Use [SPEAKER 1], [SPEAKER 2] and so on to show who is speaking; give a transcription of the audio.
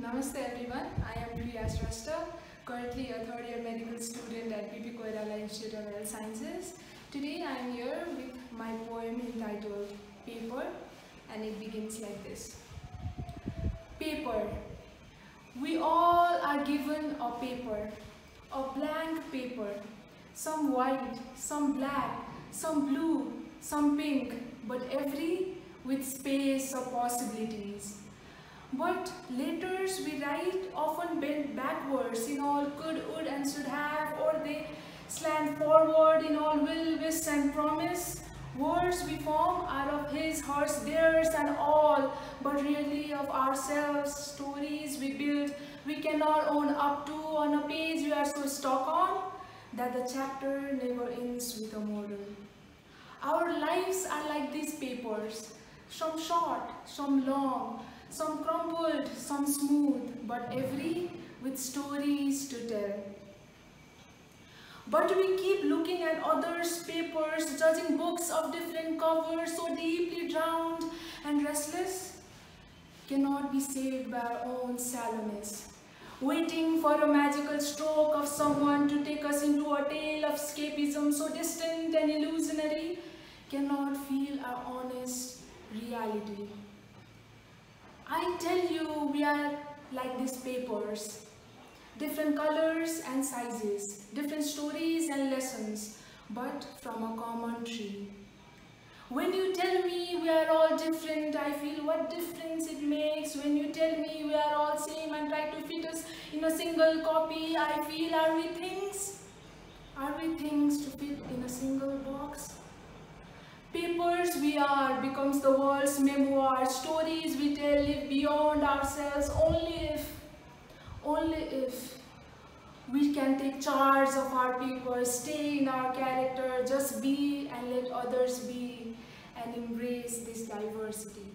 [SPEAKER 1] Namaste everyone, I am Priya Shrestha, currently a third year medical student at BP Koirala Institute of Health Sciences. Today I am here with my poem entitled Paper and it begins like this. Paper. We all are given a paper, a blank paper, some white, some black, some blue, some pink, but every with space of possibilities. But letters we write often bend backwards in all could, would and should have or they slant forward in all will, wish and promise. Words we form are of his, hers, theirs and all, but really of ourselves. Stories we build, we cannot own up to on a page we are so stuck on that the chapter never ends with a moral. Our lives are like these papers, some short, some long, some crumpled, some smooth, but every with stories to tell. But we keep looking at others' papers, judging books of different covers, so deeply drowned and restless, cannot be saved by our own sallowness. Waiting for a magical stroke of someone to take us into a tale of escapism so distant and illusionary, cannot feel our honest reality. I tell you, we are like these papers. Different colors and sizes, different stories and lessons, but from a common tree. When you tell me we are all different, I feel what difference it makes. When you tell me we are all same and try to fit us in a single copy, I feel are we things? Are we things to fit in a single we are becomes the world's memoir. Stories we tell live beyond ourselves only if, only if we can take charge of our people, stay in our character, just be and let others be and embrace this diversity.